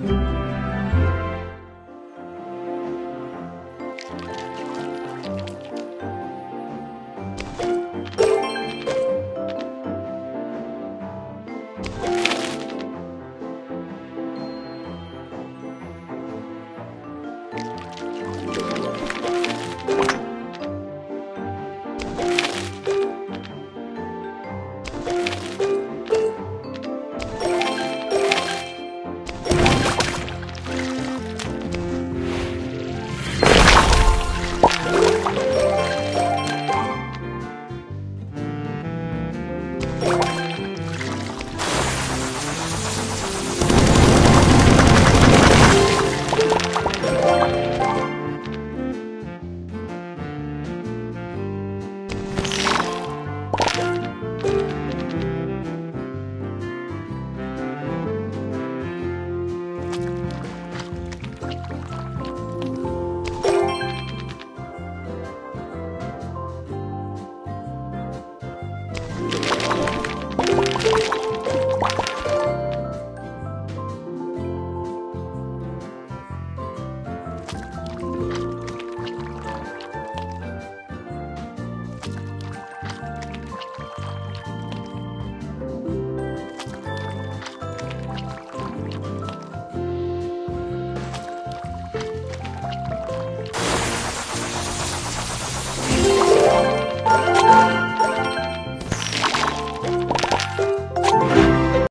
Mm-hmm.